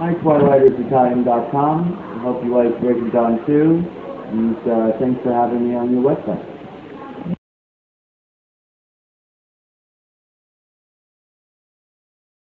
Hi, TwilightersItalian.com. I hope you like Breaking Dawn too. And uh, thanks for having me on your website.